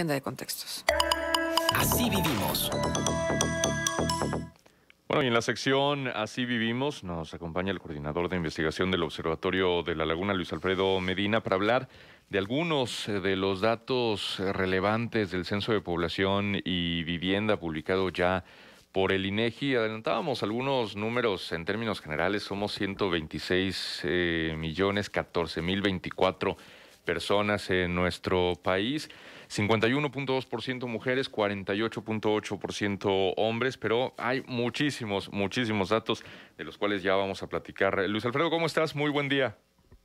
agenda de contextos. Así vivimos. Bueno, y en la sección Así vivimos nos acompaña el coordinador de investigación del Observatorio de la Laguna, Luis Alfredo Medina, para hablar de algunos eh, de los datos eh, relevantes del Censo de Población y Vivienda publicado ya por el INEGI. Adelantábamos algunos números en términos generales. Somos 126 eh, millones 14 mil 24 personas en nuestro país. 51.2% mujeres, 48.8% hombres, pero hay muchísimos, muchísimos datos de los cuales ya vamos a platicar. Luis Alfredo, ¿cómo estás? Muy buen día.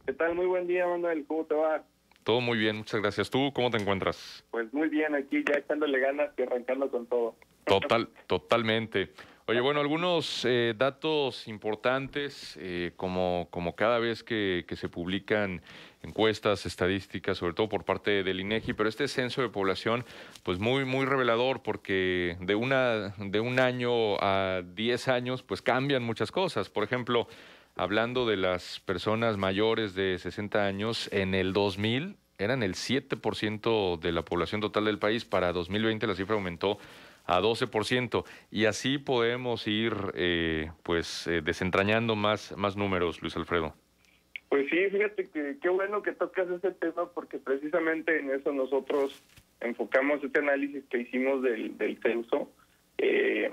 ¿Qué tal? Muy buen día, Manuel. ¿Cómo te va? Todo muy bien, muchas gracias. ¿Tú cómo te encuentras? Pues muy bien, aquí ya echándole ganas y arrancando con todo. Total, totalmente. Oye, bueno, algunos eh, datos importantes, eh, como, como cada vez que, se publican encuestas, estadísticas, sobre todo por parte del INEGI, pero este censo de población, pues muy, muy revelador, porque de, una, de un año a 10 años, pues cambian muchas cosas. Por ejemplo, hablando de las personas mayores de 60 años, en el 2000 eran el 7% de la población total del país, para 2020 la cifra aumentó a 12%. Y así podemos ir eh, pues eh, desentrañando más, más números, Luis Alfredo. Pues sí, fíjate que qué bueno que tocas ese tema porque precisamente en eso nosotros enfocamos este análisis que hicimos del, del censo. Eh,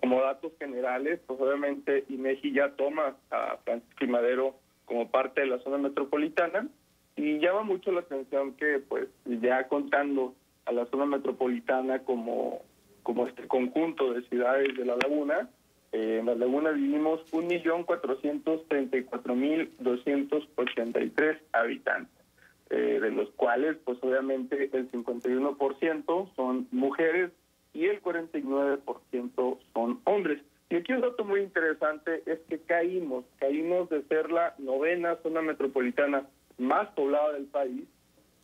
como datos generales, pues obviamente INEGI ya toma a Francisco como parte de la zona metropolitana y llama mucho la atención que pues ya contando a la zona metropolitana como como este conjunto de ciudades de la laguna. Eh, en la laguna vivimos 1.434.283 habitantes, eh, de los cuales pues obviamente el 51% son mujeres y el 49% son hombres. Y aquí un dato muy interesante es que caímos, caímos de ser la novena zona metropolitana más poblada del país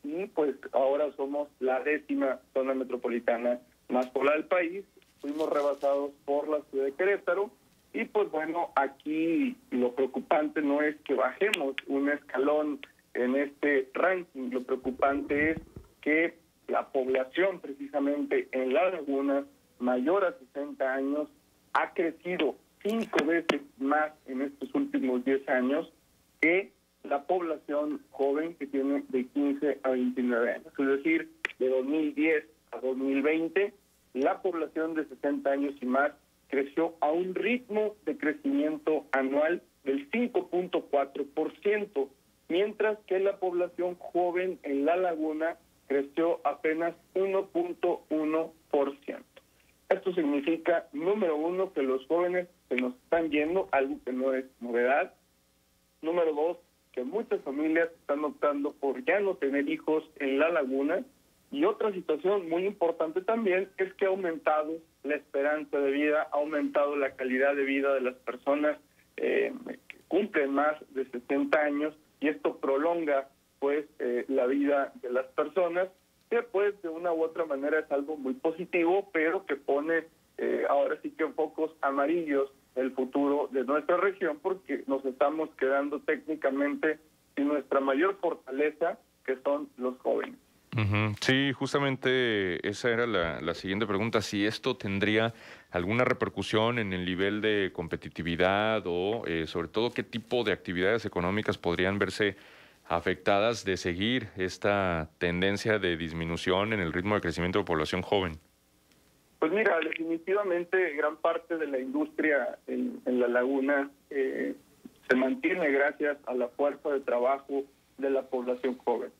y pues ahora somos la décima zona metropolitana más poblada del país, fuimos rebasados por la ciudad de Querétaro y pues bueno, aquí lo preocupante no es que bajemos un escalón en este ranking, lo preocupante es que la población precisamente en la laguna mayor a 60 años ha crecido cinco veces más en estos últimos 10 años que la población joven que tiene de 15 a 29 años. Es decir, de 2010 a 2020 la población de 60 años y más creció a un ritmo de crecimiento anual del 5.4%, mientras que la población joven en la laguna creció apenas 1.1%. Esto significa, número uno, que los jóvenes se nos están yendo, algo que no es novedad. Número dos, que muchas familias están optando por ya no tener hijos en la laguna y otra situación muy importante también es que ha aumentado la esperanza de vida, ha aumentado la calidad de vida de las personas eh, que cumplen más de 60 años y esto prolonga pues eh, la vida de las personas, que pues de una u otra manera es algo muy positivo, pero que pone eh, ahora sí que en focos amarillos el futuro de nuestra región porque nos estamos quedando técnicamente sin nuestra mayor fortaleza que son los jóvenes. Sí, justamente esa era la, siguiente pregunta, si esto tendría alguna repercusión en el nivel de competitividad o eh, sobre todo qué tipo de actividades económicas podrían verse afectadas de seguir esta tendencia de disminución en el ritmo de crecimiento de población joven. Pues mira, definitivamente gran parte de la industria en, la laguna eh, se mantiene gracias a la fuerza de trabajo de la población joven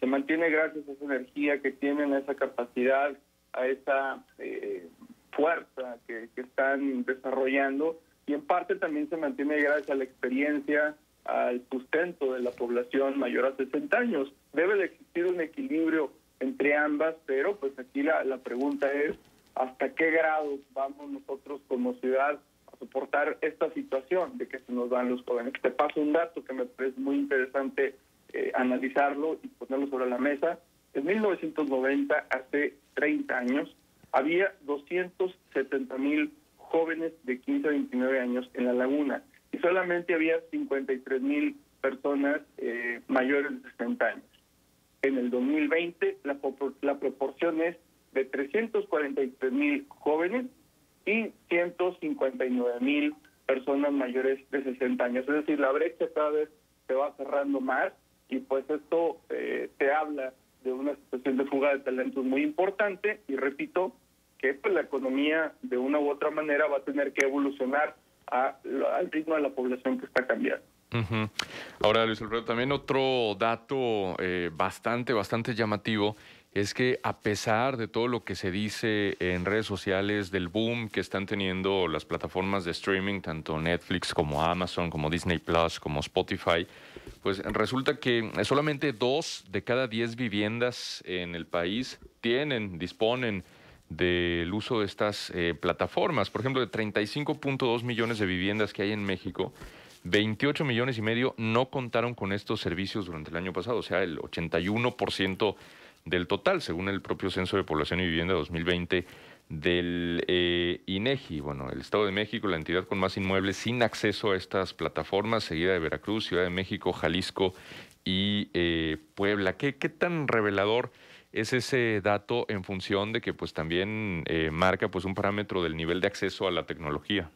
se mantiene gracias a esa energía que tienen, a esa capacidad, a esa eh, fuerza que, están desarrollando y en parte también se mantiene gracias a la experiencia, al sustento de la población mayor a 60 años. Debe de existir un equilibrio entre ambas, pero pues aquí la, la pregunta es hasta qué grado vamos nosotros como ciudad a soportar esta situación de que se nos van los jóvenes. Te paso un dato que me parece muy interesante eh, analizarlo y ponerlo sobre la mesa. En 1990, hace 30 años, había 270 mil jóvenes de 15 a 29 años en la laguna y solamente había 53 mil personas eh, mayores de 60 años. En el 2020 la, la proporción es de 343 mil jóvenes y 159 mil personas mayores de 60 años. Es decir, la brecha cada vez se va cerrando más y pues esto eh, te habla de una situación de fuga de talentos muy importante y repito que pues, la economía de una u otra manera va a tener que evolucionar al ritmo de la población que está cambiando. Ahora, Luis Alfredo, también otro dato eh, bastante, bastante llamativo es que a pesar de todo lo que se dice en redes sociales del boom que están teniendo las plataformas de streaming, tanto Netflix como Amazon, como Disney Plus, como Spotify, pues resulta que solamente dos de cada diez viviendas en el país tienen, disponen del uso de estas eh, plataformas. Por ejemplo, de 35.2 millones de viviendas que hay en México, 28 millones y medio no contaron con estos servicios durante el año pasado, o sea, el 81% del total, según el propio Censo de Población y Vivienda 2020 del eh, INEGI. Bueno, el Estado de México, la entidad con más inmuebles sin acceso a estas plataformas, seguida de Veracruz, Ciudad de México, Jalisco y eh, Puebla. ¿Qué, ¿Qué tan revelador es ese dato en función de que pues también eh, marca pues un parámetro del nivel de acceso a la tecnología?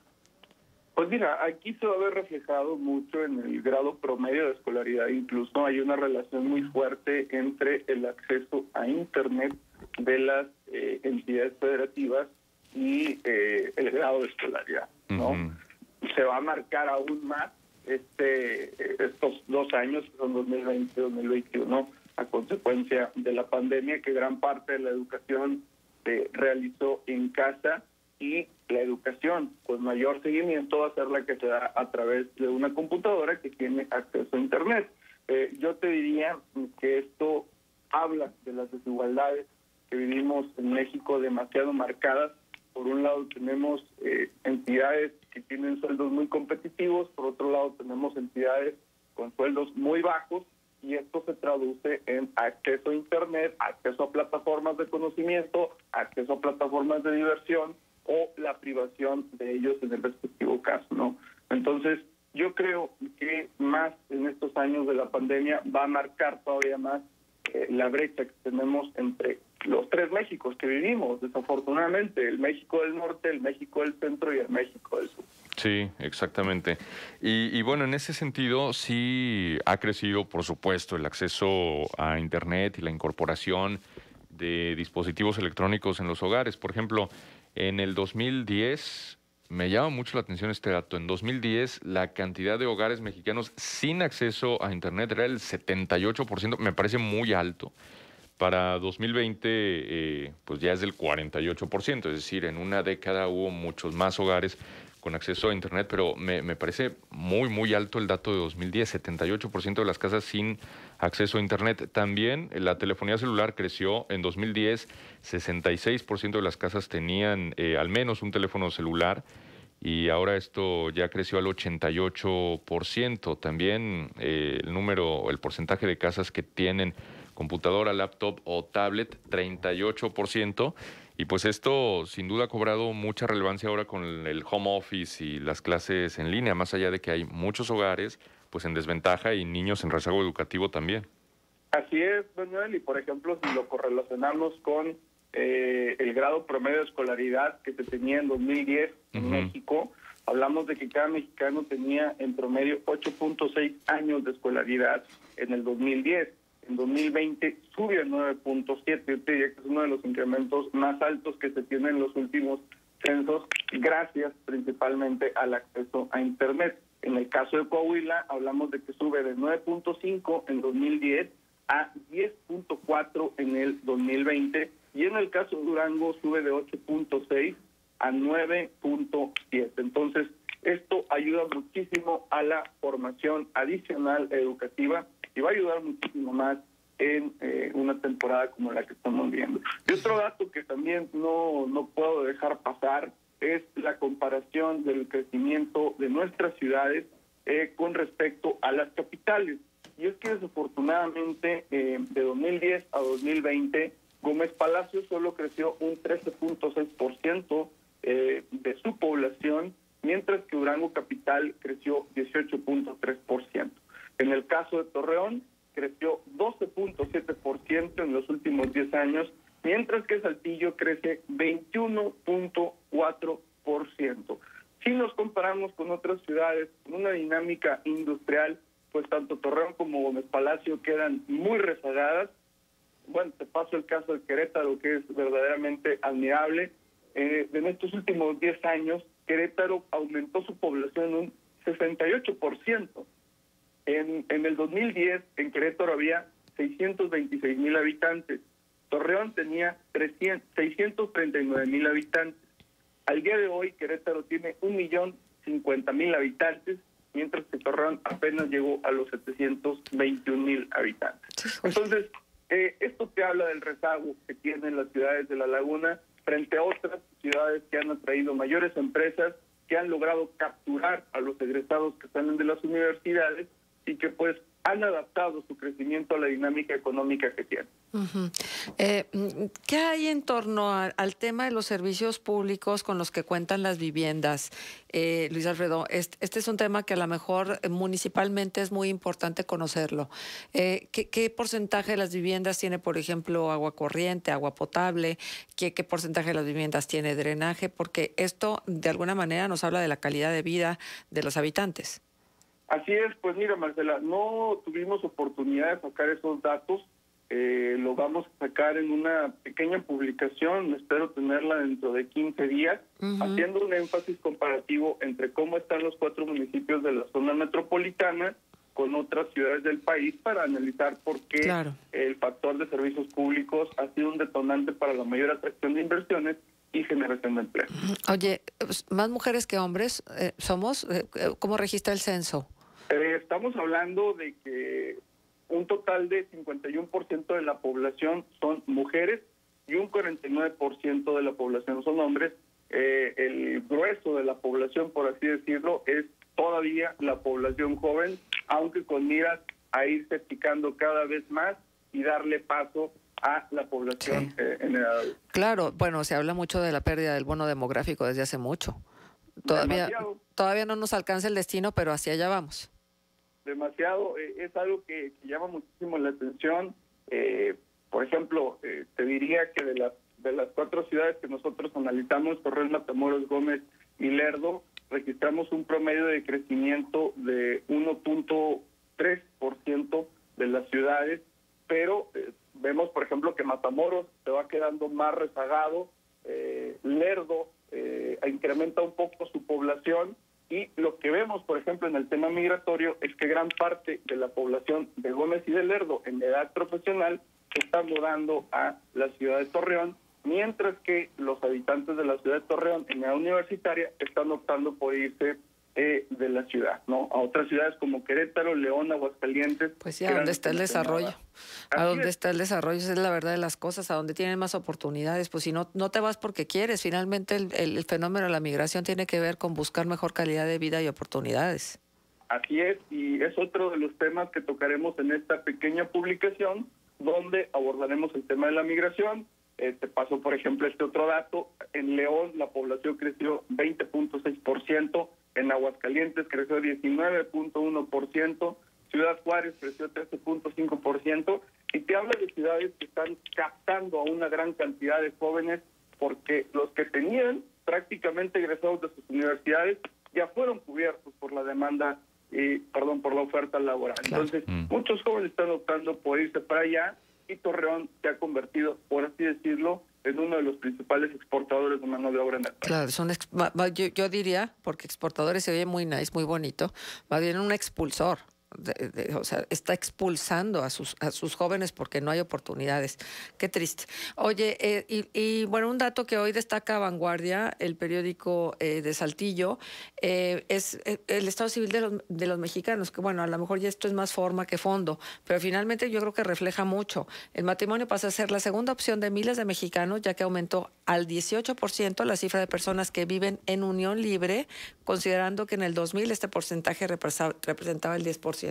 Pues mira, aquí se va a ver reflejado mucho en el grado promedio de escolaridad. Incluso hay una relación muy fuerte entre el acceso a Internet de las eh, entidades federativas y eh, el grado de escolaridad. ¿no? Se va a marcar aún más este estos dos años, son 2020 y 2021, a consecuencia de la pandemia, que gran parte de la educación se realizó en casa y la educación con mayor seguimiento va a ser la que se da a través de una computadora que tiene acceso a Internet. Eh, yo te diría que esto habla de las desigualdades que vivimos en México demasiado marcadas. Por un lado tenemos eh, entidades que tienen sueldos muy competitivos, por otro lado tenemos entidades con sueldos muy bajos y esto se traduce en acceso a Internet, acceso a plataformas de conocimiento, acceso a plataformas de diversión o la privación de ellos en el respectivo caso, ¿no? Entonces, yo creo que más en estos años de la pandemia va a marcar todavía más eh, la brecha que tenemos entre los tres Méxicos que vivimos, desafortunadamente, el México del norte, el México del centro y el México del sur. Sí, exactamente. Y, y, bueno, en ese sentido sí ha crecido, por supuesto, el acceso a Internet y la incorporación de dispositivos electrónicos en los hogares. Por ejemplo, en el 2010, me llama mucho la atención este dato, en 2010 la cantidad de hogares mexicanos sin acceso a Internet era el 78%, me parece muy alto. Para 2020, eh, pues ya es del 48%, es decir, en una década hubo muchos más hogares con acceso a Internet, pero me, parece muy, muy alto el dato de 2010, 78% de las casas sin acceso a Internet. También la telefonía celular creció en 2010, 66% de las casas tenían eh, al menos un teléfono celular y ahora esto ya creció al 88%. También eh, el número, el porcentaje de casas que tienen computadora, laptop o tablet, 38%. Y pues esto sin duda ha cobrado mucha relevancia ahora con el home office y las clases en línea, más allá de que hay muchos hogares pues en desventaja y niños en rezago educativo también. Así es, Manuel, y por ejemplo, si lo correlacionamos con eh, el grado promedio de escolaridad que se tenía en 2010 en México, hablamos de que cada mexicano tenía en promedio 8.6 años de escolaridad en el 2010 en 2020 subió a 9.7. Yo te diría que es uno de los incrementos más altos que se tienen en los últimos censos, gracias principalmente al acceso a Internet. En el caso de Coahuila, hablamos de que sube de 9.5 en 2010 a 10.4 en el 2020 y en el caso de Durango sube de 8.6 a 9.7. Entonces, esto ayuda muchísimo a la formación adicional educativa y va a ayudar muchísimo más en eh, una temporada como la que estamos viendo. Y otro dato que también no, no puedo dejar pasar es la comparación del crecimiento de nuestras ciudades eh, con respecto a las capitales. Y es que desafortunadamente eh, de 2010 a 2020 Gómez Palacio solo creció un 13.6% eh, de su población, mientras que Durango Capital creció 18.3%. En el caso de Torreón, creció 12.7% en los últimos 10 años, mientras que Saltillo crece 21.4%. Si nos comparamos con otras ciudades con una dinámica industrial, pues tanto Torreón como Gómez Palacio quedan muy rezagadas. Bueno, te paso el caso de Querétaro, que es verdaderamente admirable. Eh, en estos últimos 10 años, Querétaro aumentó su población un 68%. En, en el 2010, en Querétaro había 626 mil habitantes. Torreón tenía 300, 639 mil habitantes. Al día de hoy, Querétaro tiene un millón cincuenta mil habitantes, mientras que Torreón apenas llegó a los 721 mil habitantes. Entonces, eh, esto te habla del rezago que tienen las ciudades de la laguna frente a otras ciudades que han atraído mayores empresas, que han logrado capturar a los egresados que salen de las universidades y que pues han adaptado su crecimiento a la dinámica económica que tienen. Eh, ¿Qué hay en torno al tema de los servicios públicos con los que cuentan las viviendas? Eh, Luis Alfredo, este, es un tema que a lo mejor municipalmente es muy importante conocerlo. Eh, ¿qué, porcentaje de las viviendas tiene, por ejemplo, agua corriente, agua potable? ¿Qué, ¿Qué porcentaje de las viviendas tiene drenaje? Porque esto, de alguna manera, nos habla de la calidad de vida de los habitantes. Así es, pues mira, Marcela, no tuvimos oportunidad de sacar esos datos eh, lo vamos a sacar en una pequeña publicación, espero tenerla dentro de 15 días, haciendo un énfasis comparativo entre cómo están los cuatro municipios de la zona metropolitana con otras ciudades del país para analizar por qué el factor de servicios públicos ha sido un detonante para la mayor atracción de inversiones y generación de empleo. Oye, pues, más mujeres que hombres eh, somos, eh, ¿cómo registra el censo? Estamos hablando de que un total de 51% de la población son mujeres y un 49% de la población son hombres. Eh, el grueso de la población, por así decirlo, es todavía la población joven, aunque con miras a irse picando cada vez más y darle paso a la población eh, en edad Claro, bueno, se habla mucho de la pérdida del bono demográfico desde hace mucho. Todavía, todavía no nos alcanza el destino, pero hacia allá vamos demasiado, eh, es algo que, llama muchísimo la atención. Eh, por ejemplo, eh, te diría que de las de las cuatro ciudades que nosotros analizamos, Torres, Matamoros, Gómez y Lerdo, registramos un promedio de crecimiento de 1.3% de las ciudades, pero vemos, por ejemplo, que Matamoros se va quedando más rezagado, Lerdo incrementa un poco su población, y lo que vemos, por ejemplo, en el tema migratorio es que gran parte de la población de Gómez y de Lerdo en edad profesional está mudando a la ciudad de Torreón, mientras que los habitantes de la ciudad de Torreón en edad universitaria están optando por irse eh, de la ciudad, ¿no? A otras ciudades como Querétaro, León, Aguascalientes. Pues sí, a dónde está el desarrollo. A dónde está el desarrollo, esa es la verdad de las cosas, a donde tienen más oportunidades. Pues si no, no te vas porque quieres. Finalmente el, el fenómeno de la migración tiene que ver con buscar mejor calidad de vida y oportunidades. Así es, y es otro de los temas que tocaremos en esta pequeña publicación, donde abordaremos el tema de la migración. Este pasó, por ejemplo, este otro dato. En León la población creció 20.6%, en Aguascalientes creció 19.1%, Ciudad Juárez creció 13.5%, y te habla de ciudades que están captando a una gran cantidad de jóvenes porque los que tenían prácticamente egresados de sus universidades ya fueron cubiertos por la demanda, y perdón, por la oferta laboral. Entonces, mm. muchos jóvenes están optando por irse para allá y Torreón se ha convertido, por así decirlo, es uno de los principales exportadores de mano de obra en el país. Claro, son yo, diría, porque exportadores se oye muy nice, muy bonito, más bien un expulsor o sea, está expulsando a sus, a sus jóvenes porque no hay oportunidades. Qué triste. Oye, eh, y, bueno, un dato que hoy destaca Vanguardia, el periódico eh, de Saltillo, eh, es el estado civil de los, de los mexicanos, que bueno, a lo mejor ya esto es más forma que fondo, pero finalmente yo creo que refleja mucho. El matrimonio pasa a ser la segunda opción de miles de mexicanos, ya que aumentó al 18% la cifra de personas que viven en unión libre, considerando que en el 2000 este porcentaje representaba el 10%.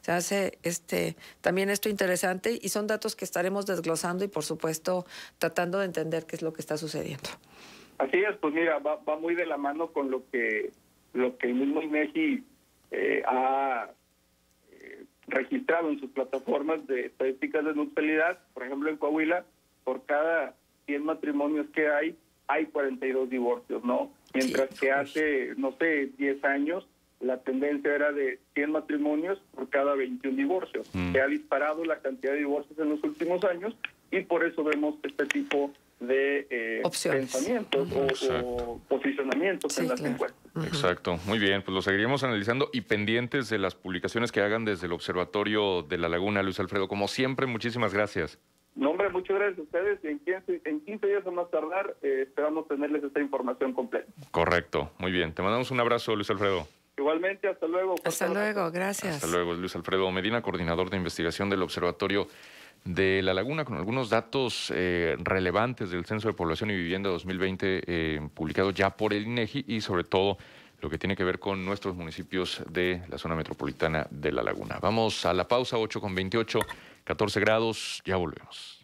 Se hace este, también esto interesante y son datos que estaremos desglosando y por supuesto tratando de entender qué es lo que está sucediendo. Así es, pues mira, va, muy de la mano con lo que lo que el mismo INEGI eh, ha eh, registrado en sus plataformas de estadísticas de nupcialidad, por ejemplo en Coahuila, por cada 100 matrimonios que hay, hay 42 divorcios, ¿no? Mientras que hace, no sé, 10 años, la tendencia era de 100 matrimonios por cada 21 divorcios. Mm. Se ha disparado la cantidad de divorcios en los últimos años y por eso vemos este tipo de eh, Opciones. pensamientos o- o, posicionamientos Sí, en las claro. encuestas. Exacto, muy bien, pues lo seguiremos analizando y pendientes de las publicaciones que hagan desde el Observatorio de la Laguna, Luis Alfredo. Como siempre, muchísimas gracias. No, hombre, muchas gracias a ustedes y en 15, en 15 días a más tardar eh, esperamos tenerles esta información completa. Correcto, muy bien. Te mandamos un abrazo, Luis Alfredo. Igualmente, hasta luego. Hasta luego, gracias. Hasta luego, es Luis Alfredo Medina, coordinador de investigación del Observatorio de La Laguna, con algunos datos eh, relevantes del Censo de Población y Vivienda 2020 eh, publicado ya por el INEGI y sobre todo lo que tiene que ver con nuestros municipios de la zona metropolitana de La Laguna. Vamos a la pausa, 8 con 28, 14 grados, ya volvemos.